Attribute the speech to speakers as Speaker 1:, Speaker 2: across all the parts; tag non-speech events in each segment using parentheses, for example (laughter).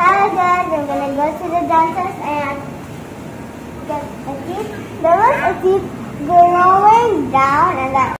Speaker 1: Hi guys, I'm gonna go to the dancers and get a seat. There was a seat going down and that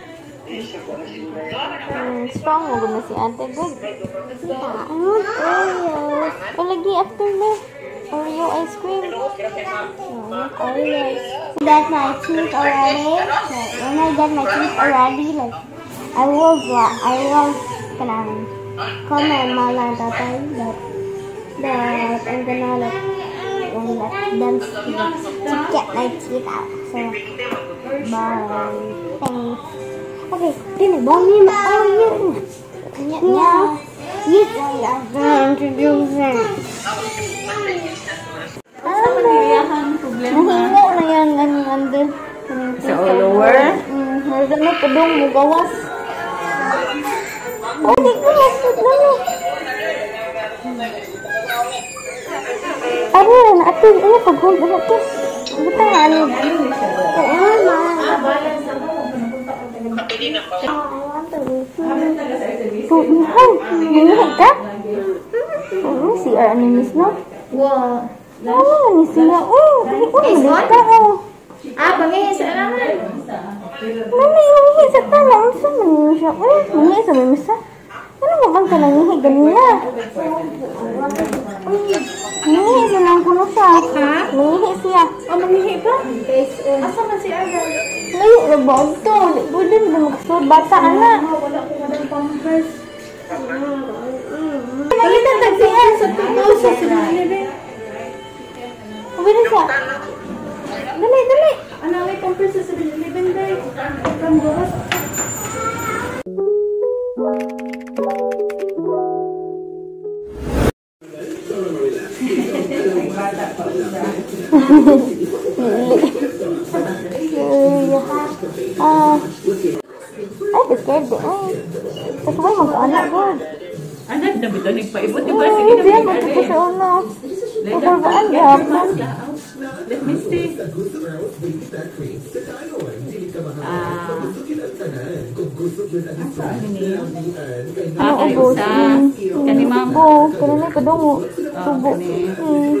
Speaker 2: Hmm, strong mo guna si ate, good.
Speaker 1: I want Oreos.
Speaker 2: O, lagi after na. Oreo ice cream.
Speaker 1: Oreos. Get my teeth already. When I get my teeth already, like I will vlog. I will gonna comment mama and tatay that I'm gonna like um, let them to, to get my teeth out. So bye. Thanks. Okay, then mommy my Oreo. Yeah. You are introduce it.
Speaker 3: Paniyahan problema.
Speaker 2: Nahingo na yan, ano, under.
Speaker 3: Sa lower?
Speaker 2: Hmm, nasa na padong mo gawas. Oh, di ko nasod na no. Ano yan, ate, ano, pag-hold na ito. Buta nga, ano. Oo, ma. Oh, I want to receive. Pumihan, nangyay ka? Oo, si R. Ano, miss, no?
Speaker 3: Wow.
Speaker 2: Oo, ni siya. Oo, kaya na ka, oh.
Speaker 3: Ah, bangi sa naman.
Speaker 2: Mami, mangihi sa tala. Ano sa mangihi siya? Eh, mangihi sa mamisa. Ano mo bang ka nangihi ganina? Mangihi sa nang kuno siya.
Speaker 3: Ha?
Speaker 2: Mangihi siya.
Speaker 3: Oh, mangihi ba? Asa man si Arda?
Speaker 2: Layo na ba ito? Pwede mo na magsusod. Bata, anak.
Speaker 3: Wala ko walang pampers.
Speaker 2: Palitan tagsihan sa tumaw sa Ay, scared eh. Kasi ba mag-anak ko?
Speaker 3: Anak na bitanig pa ibot,
Speaker 2: di ba?
Speaker 3: Sige na
Speaker 2: mag-anak. Biyan, magpapasya anak. Magpapaan.
Speaker 3: Let me see. Ah. Ah, ay,
Speaker 2: ubos.
Speaker 3: usa.
Speaker 2: Mm.
Speaker 3: Kani ma'am.
Speaker 2: Oo, kanina pa daw mo.
Speaker 3: Ah,
Speaker 2: Tubo.
Speaker 3: kani.
Speaker 2: Mm.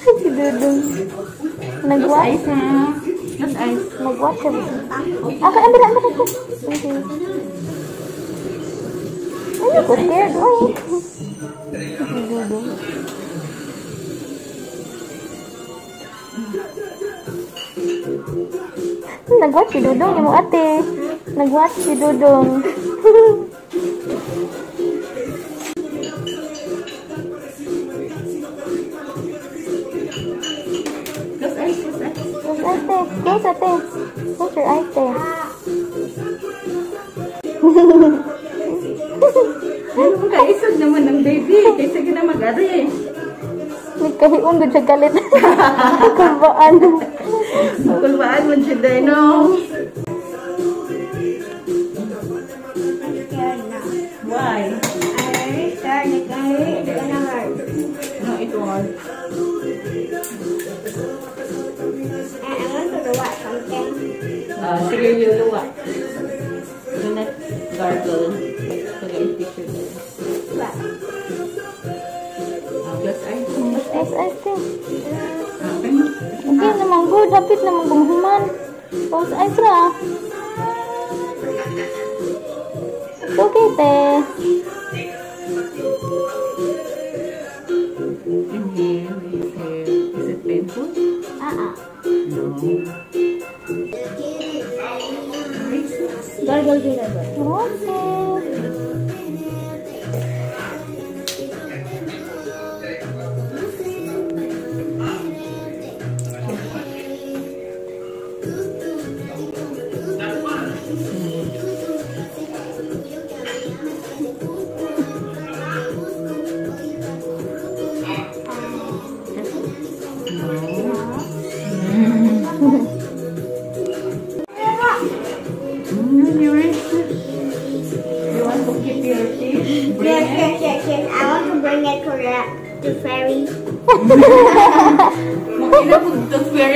Speaker 2: Si Dudong.
Speaker 3: Plus
Speaker 2: Nag-what?
Speaker 3: ice ha. Plus ice.
Speaker 2: Nag-what siya. Ah, ka, ambil, ambil ako. Okay. Ay, scared. Ay. Si Dudong. Nag-what si Dudong, yung ate. Nag-what si Dudong. Close ate. Close ate. Close your eyes, te.
Speaker 3: Baby? Kaysa gina mag-ari eh.
Speaker 2: Nagkahiun ko siya galit. (laughs) Kulbaan.
Speaker 3: Kulbaan mo siya day, no? Why? No, it was. Uh, sige, yung luwa. Do not gargle. Pag ang picture there. Ah, plus ice.
Speaker 2: Ice, ice. Okay naman, good. Hapit naman gumuhuman. Close eyes ra. It's okay, te.
Speaker 3: Inhale, exhale. Is it painful?
Speaker 2: Ah, ah.
Speaker 3: No.
Speaker 1: Gargle vinegar.
Speaker 2: Okay.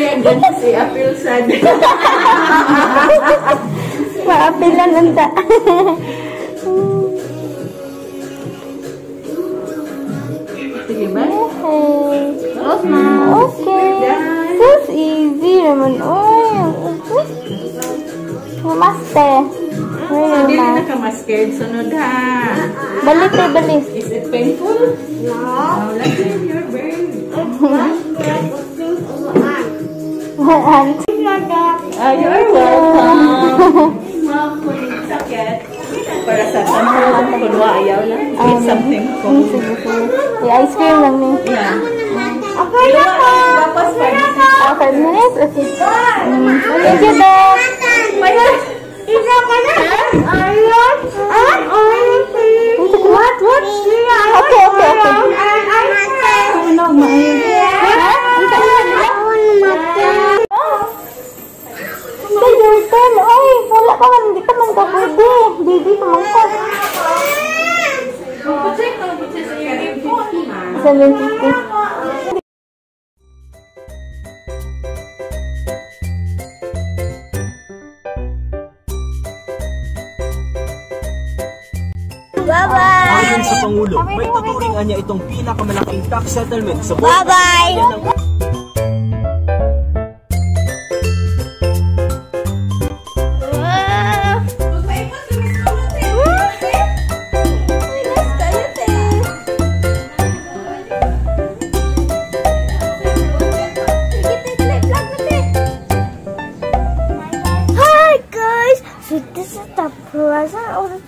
Speaker 3: And then si Apil sad.
Speaker 2: Maapilan nanda.
Speaker 3: Sige ba?
Speaker 2: Okay.
Speaker 3: Close na.
Speaker 2: Okay. This easy naman. Uy. Namaste. Uy,
Speaker 3: Hindi na ka ma-scared. Sunod ha.
Speaker 2: Balit eh, balit.
Speaker 3: Is it painful?
Speaker 1: No.
Speaker 3: Oh, let's your brain.
Speaker 2: Auntie.
Speaker 3: Ah, you're welcome. Para sa tanong kung ayaw lang, eat something
Speaker 2: Hmm,
Speaker 3: cold.
Speaker 2: sige, sige. May ice cream lang ni.
Speaker 3: Yeah.
Speaker 1: Okay na po.
Speaker 3: Tapos,
Speaker 2: Ah, five minutes? Okay. Mm. Thank you, Doc.
Speaker 1: Isa ka na. Ayun. Ayun. What? What?
Speaker 2: Okay, okay, okay.
Speaker 3: Ano, maayo.
Speaker 2: Hindi, Jordan. Ay, wala ka man. Hindi ka man ka pwede. Baby, kumang ka. 750.
Speaker 1: Bye-bye.
Speaker 4: Ayon sa Pangulo, may tuturingan niya itong pinakamalaking tax settlement sa buong
Speaker 1: Bye-bye.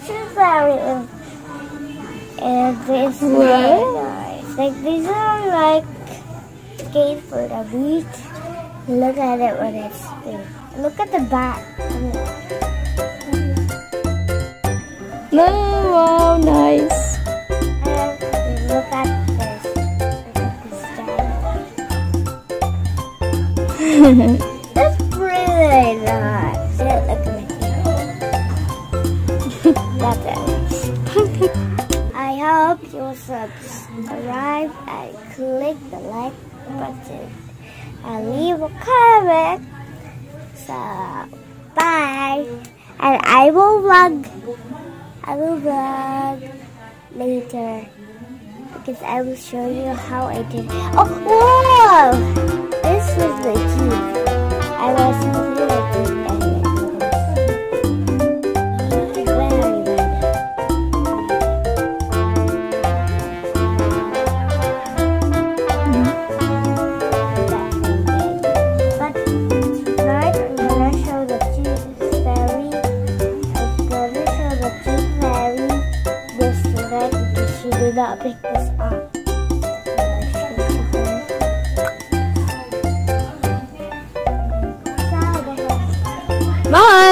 Speaker 1: The tooth and, and this is really nice. Like these are like skates for the beach. Look at it when it's big. Look at the back.
Speaker 2: No, wow, nice.
Speaker 1: And look at this. Look at this (laughs) subscribe and click the like button and leave a comment. So, bye. And I will vlog. I will vlog later because I will show you how I did. Oh, whoa! This was the teeth. I was she did not pick this up. Bye!